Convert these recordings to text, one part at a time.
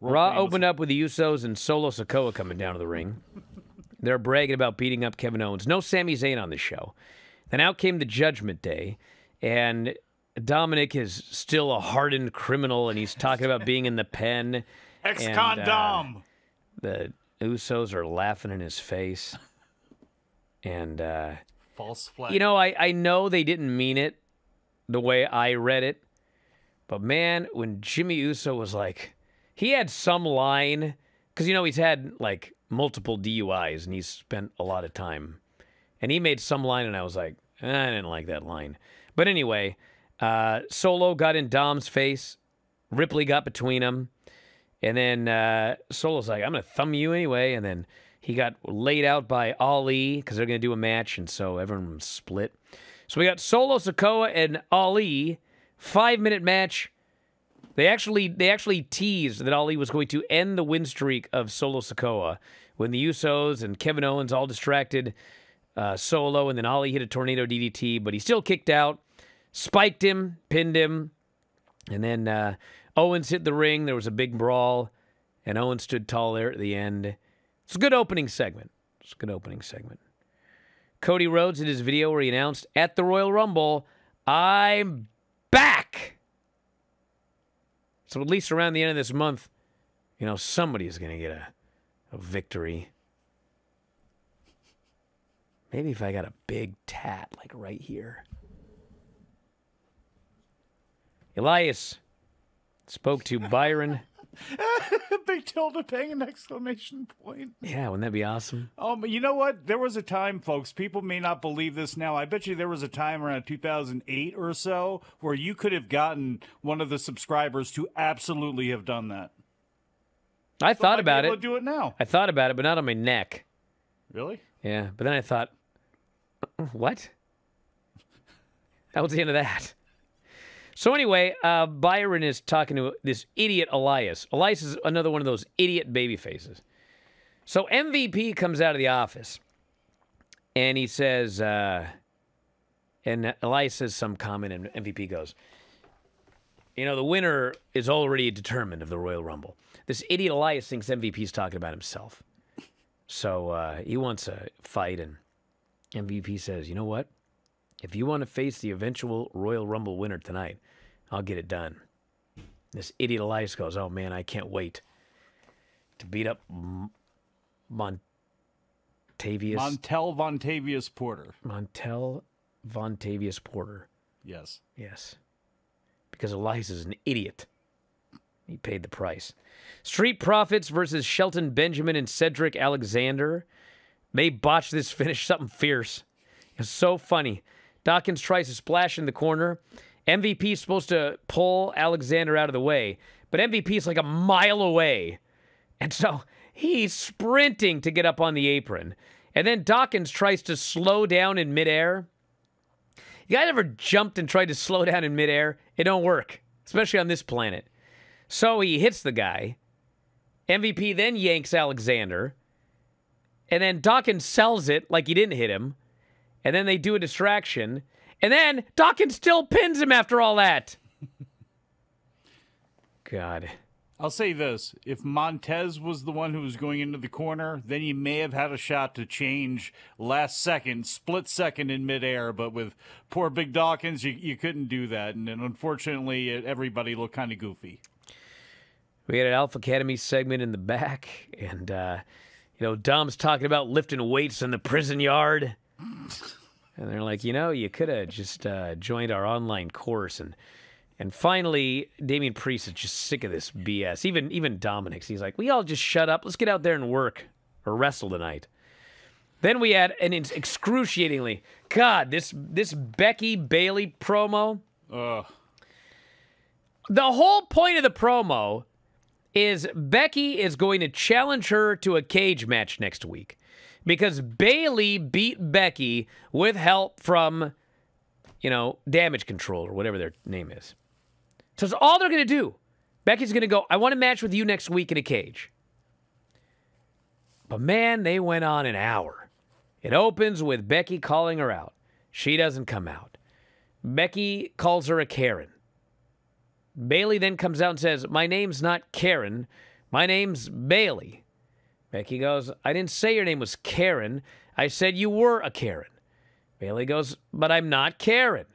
Raw opened up with the Usos and Solo Sikoa coming down to the ring. They're bragging about beating up Kevin Owens. No Sami Zayn on the show. Then out came the Judgment Day, and Dominic is still a hardened criminal, and he's talking about being in the pen. Ex-con and, uh, The Usos are laughing in his face. And, uh, False flag. you know, I, I know they didn't mean it the way I read it, but man, when Jimmy Uso was like, he had some line, because, you know, he's had like multiple DUIs and he's spent a lot of time. And he made some line, and I was like, "Eh, I didn't like that line. But anyway, uh, Solo got in Dom's face. Ripley got between them. And then uh, Solo's like, I'm going to thumb you anyway. And then he got laid out by Ali because they're going to do a match. And so everyone split. So we got Solo, Sikoa, and Ali. Five minute match. They actually they actually teased that Ali was going to end the win streak of Solo Sikoa when the Usos and Kevin Owens all distracted uh, Solo, and then Ali hit a tornado DDT, but he still kicked out, spiked him, pinned him, and then uh, Owens hit the ring. There was a big brawl, and Owens stood tall there at the end. It's a good opening segment. It's a good opening segment. Cody Rhodes in his video where he announced at the Royal Rumble, I'm back. So at least around the end of this month, you know, somebody is going to get a, a victory. Maybe if I got a big tat, like right here. Elias spoke to Byron. Big tilde paying an exclamation point. Yeah, wouldn't that be awesome? Oh, Um, you know what? There was a time, folks. People may not believe this now. I bet you there was a time around 2008 or so where you could have gotten one of the subscribers to absolutely have done that. I thought Might be about it. Do it now. I thought about it, but not on my neck. Really? Yeah, but then I thought, what? That was the end of that. So anyway, uh, Byron is talking to this idiot Elias. Elias is another one of those idiot baby faces. So MVP comes out of the office, and he says, uh, and Elias says some comment, and MVP goes, you know, the winner is already determined of the Royal Rumble. This idiot Elias thinks MVP's talking about himself. So uh, he wants a fight, and MVP says, "You know what? If you want to face the eventual Royal Rumble winner tonight, I'll get it done." This idiot Elias goes, "Oh man, I can't wait to beat up M- Montavious Montel Vontavious Porter. Montel Vontavious Porter." Yes. Yes, because Elias is an idiot. He paid the price. Street Profits versus Shelton Benjamin and Cedric Alexander. They botched this finish, something fierce. It's so funny. Dawkins tries to splash in the corner. MVP is supposed to pull Alexander out of the way, but MVP is like a mile away. And so he's sprinting to get up on the apron. And then Dawkins tries to slow down in midair. You guys ever jumped and tried to slow down in midair? It don't work, especially on this planet. So he hits the guy. MVP then yanks Alexander. And then Dawkins sells it like he didn't hit him. And then they do a distraction. And then Dawkins still pins him after all that. God. I'll say this: if Montez was the one who was going into the corner, then he may have had a shot to change last second, split second in midair. But with poor Big Dawkins, you, you couldn't do that, and then unfortunately, it, everybody looked kind of goofy. We had an Alpha Academy segment in the back, and uh, you know, Dom's talking about lifting weights in the prison yard. And they're like, you know, you could have just uh, joined our online course. And and finally, Damian Priest is just sick of this BS. Even even Dominic's, he's like, we all just shut up. Let's get out there and work or wrestle tonight. Then we had an excruciatingly, God, this this Becky Bayley promo. Ugh. The whole point of the promo is Becky is going to challenge her to a cage match next week because Bayley beat Becky with help from, you know, Damage Control or whatever their name is. So it's all they're going to do. Becky's going to go, I want a match with you next week in a cage. But man, they went on an hour. It opens with Becky calling her out. She doesn't come out. Becky calls her a Karen. Bayley then comes out and says, My name's not Karen. My name's Bayley. Becky goes, I didn't say your name was Karen. I said you were a Karen. Bayley goes, But I'm not Karen.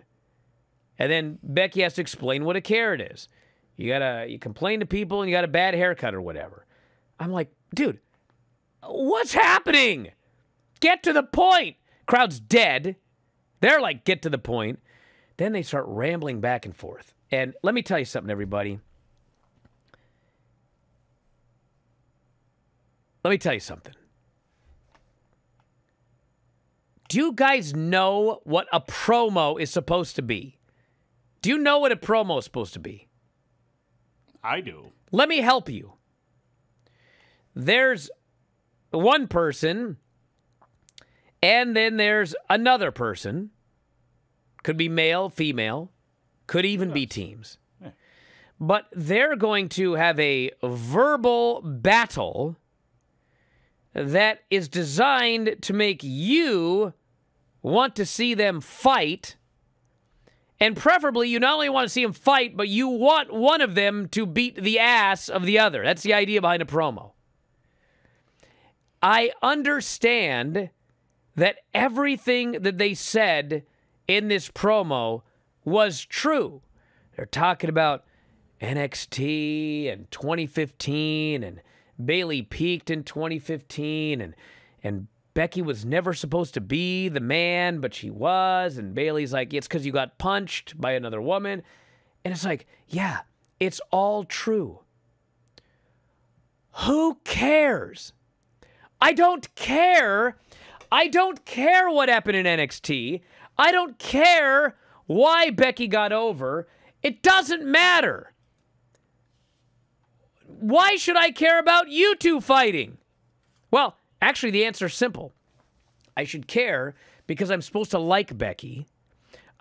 And then Becky has to explain what a Karen is. You gotta you complain to people and you got a bad haircut or whatever. I'm like, dude, what's happening? Get to the point. Crowd's dead. They're like, get to the point. Then they start rambling back and forth. And let me tell you something, everybody. Let me tell you something. Do you guys know what a promo is supposed to be? Do you know what a promo is supposed to be? I do. Let me help you. There's one person, and then there's another person. Could be male, female, could even be teams. But they're going to have a verbal battle that is designed to make you want to see them fight. And preferably, you not only want to see them fight, but you want one of them to beat the ass of the other. That's the idea behind a promo. I understand that everything that they said in this promo was true. They're talking about NXT and 2015 and Bayley peaked in 2015 and and Becky was never supposed to be the man, but she was and Bayley's like it's cuz you got punched by another woman. And it's like, yeah, it's all true. Who cares? I don't care. I don't care what happened in NXT. I don't care why Becky got over. It doesn't matter. Why should I care about you two fighting? Well, actually, the answer is simple. I should care because I'm supposed to like Becky.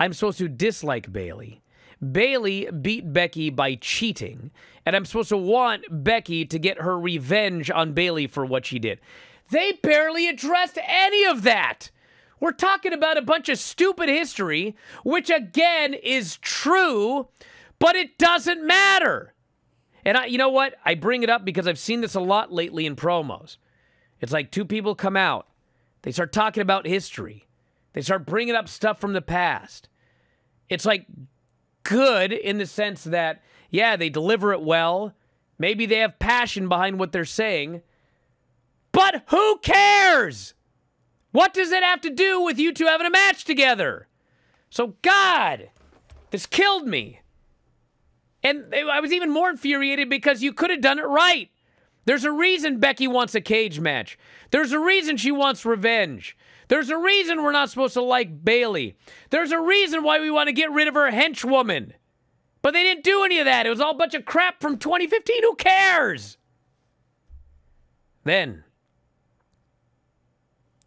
I'm supposed to dislike Bayley. Bayley beat Becky by cheating, and I'm supposed to want Becky to get her revenge on Bayley for what she did. They barely addressed any of that. We're talking about a bunch of stupid history, which again is true, but it doesn't matter. And I, you know what? I bring it up because I've seen this a lot lately in promos. It's like two people come out, they start talking about history, they start bringing up stuff from the past. It's like good in the sense that, yeah, they deliver it well. Maybe they have passion behind what they're saying. But who cares? What does it have to do with you two having a match together? So, God, this killed me. And I was even more infuriated because you could have done it right. There's a reason Becky wants a cage match. There's a reason she wants revenge. There's a reason we're not supposed to like Bayley. There's a reason why we want to get rid of her henchwoman. But they didn't do any of that. It was all a bunch of crap from 2015. Who cares? Then,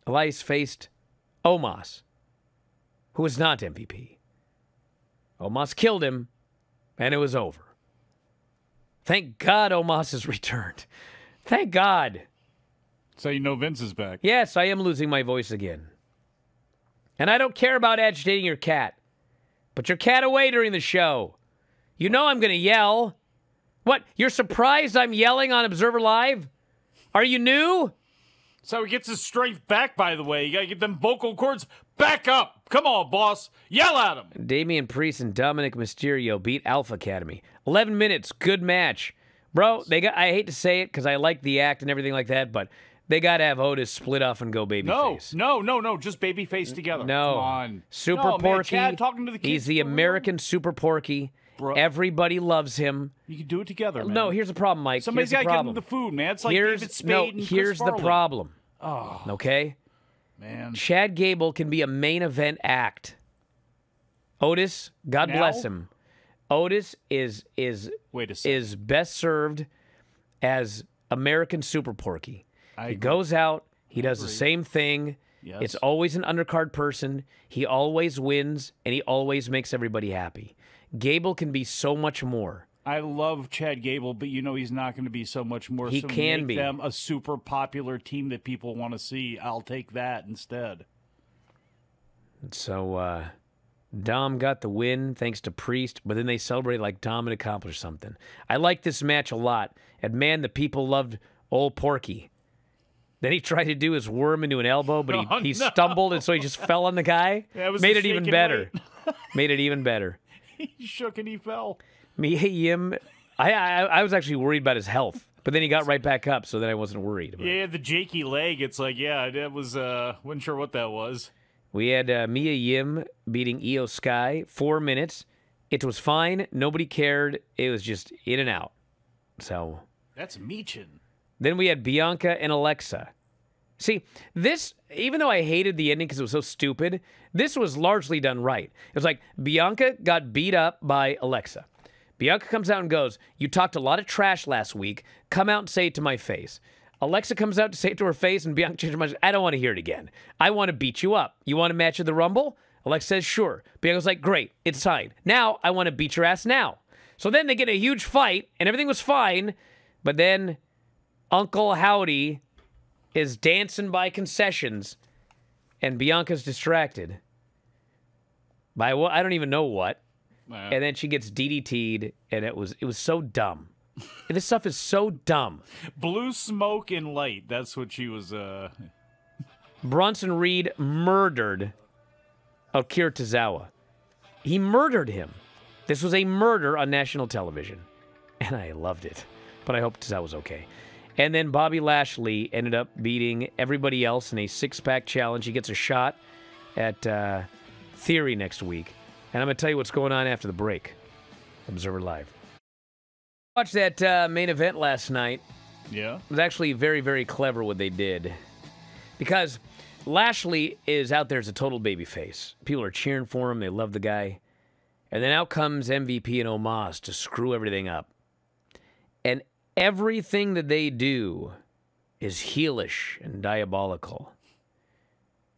Elias faced Omos, who was not MVP. Omos killed him, and it was over. Thank God Omos has returned. Thank God. So you know Vince is back. Yes, I am losing my voice again. And I don't care about agitating your cat. Put your cat away during the show. You know I'm going to yell. What? You're surprised I'm yelling on Observer Live? Are you new? So he gets his strength back, by the way. You got to get them vocal cords back up. Come on, boss. Yell at him. Damian Priest and Dominic Mysterio beat Alpha Academy. 11 minutes. Good match. Bro, they got I hate to say it because I like the act and everything like that, but they got to have Otis split off and go babyface. No, no, no, no. Just babyface together. No. Come on. Super no, man, Porky. Chad talking to the kids He's the. American Super Porky. Bro. Everybody loves him. You can do it together, man. No, here's the problem, Mike. Somebody's here's got the to give him the food, man. It's like here's David Spade no. and Chris the Farley. problem. Oh, Okay, man. Chad Gable can be a main event act. Otis, God Now? bless him. Otis is is Wait a second. is best served as American Super Porky. I he agree. goes out, he does the same thing. Yes. It's always an undercard person. He always wins and he always makes everybody happy. Gable can be so much more. I love Chad Gable, but you know he's not going to be so much more. He so can make be. them a super popular team that people want to see. I'll take that instead. So uh Dom got the win thanks to Priest, but then they celebrated like Dom had accomplished something. I like this match a lot. And man, the people loved old Porky. Then he tried to do his worm into an elbow, but he, Oh, he no. stumbled and so he just fell on the guy. That was Made it even better. Made it even better. he shook and he fell. Mia Yim, I, I I was actually worried about his health, but then he got right back up, so then I wasn't worried. But Yeah, the jakey leg. It's like, yeah, that was. uh wasn't sure what that was. We had uh, Mia Yim beating Iyo Sky, four minutes. It was fine. Nobody cared. It was just in and out. So That's Meechin. then we had Bianca and Alexa. See, this, even though I hated the ending because it was so stupid, this was largely done right. It was like Bianca got beat up by Alexa. Bianca comes out and goes, You talked a lot of trash last week. Come out and say it to my face. Alexa comes out to say it to her face, and Bianca changes her mind. I don't want to hear it again. I want to beat you up. You want to match of the Rumble? Alexa says, Sure. Bianca's like, Great, it's signed. Now I want to beat your ass now. So then they get a huge fight, and everything was fine. But then Uncle Howdy is dancing by concessions, and Bianca's distracted by what I don't even know what, And then she gets DDT'd, and it was it was so dumb. this stuff is so dumb. blue smoke and light. That's what she was. uh Bronson Reed murdered Akira Tozawa. He murdered him. This was a murder on national television, and I loved it. But I hope Tozawa's okay. And then Bobby Lashley ended up beating everybody else in a six-pack challenge. He gets a shot at uh, Theory next week, and I'm gonna tell you what's going on after the break. Observer Live. Watched that uh, main event last night. Yeah. It was actually very, very clever what they did. Because Lashley is out there as a total babyface. People are cheering for him. They love the guy. And then out comes MVP and Omos to screw everything up. And everything that they do is heelish and diabolical.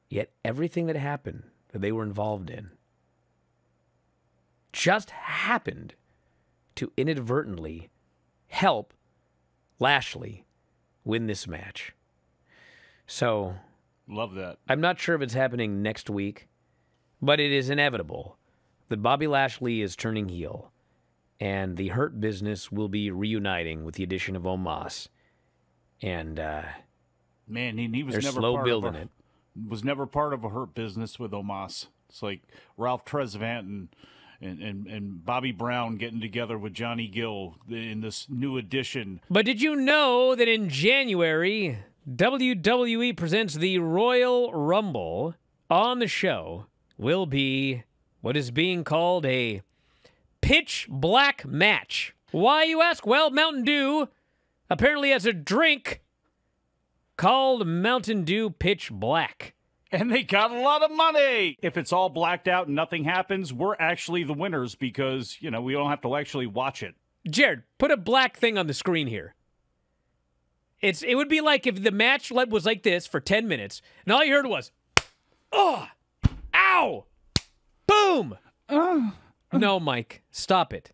Yet everything that happened that they were involved in just happened to inadvertently help Lashley win this match. So Love that. I'm not sure if it's happening next week, but it is inevitable that Bobby Lashley is turning heel, and the Hurt Business will be reuniting with the addition of Omos, and uh, Man, he, he was never slow part building of a, it. Was never part of a hurt business with Omos. It's like Ralph Tresvant and. And, and, and Bobby Brown getting together with Johnny Gill in this new edition. But did you know that in January, WWE presents the Royal Rumble on the show will be what is being called a pitch black match. Why, you ask? Well, Mountain Dew apparently has a drink called Mountain Dew Pitch Black. And they got a lot of money. If it's all blacked out and nothing happens, we're actually the winners because, you know, we don't have to actually watch it. Jared, put a black thing on the screen here. It's it would be like if the match le- was like this for 10 minutes and all you heard was oh ow boom uh, uh. no mike stop it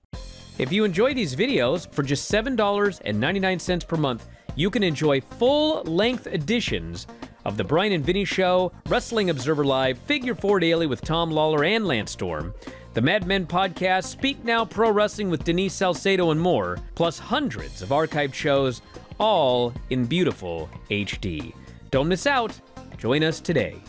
if you enjoy these videos for just $7.99 per month you can enjoy full-length editions of the Bryan and Vinny Show, Wrestling Observer Live, Figure 4 Daily with Tom Lawler and Lance Storm, the Mad Men podcast, Speak Now Pro Wrestling with Denise Salcedo, and more, plus hundreds of archived shows, all in beautiful HD. Don't miss out. Join us today.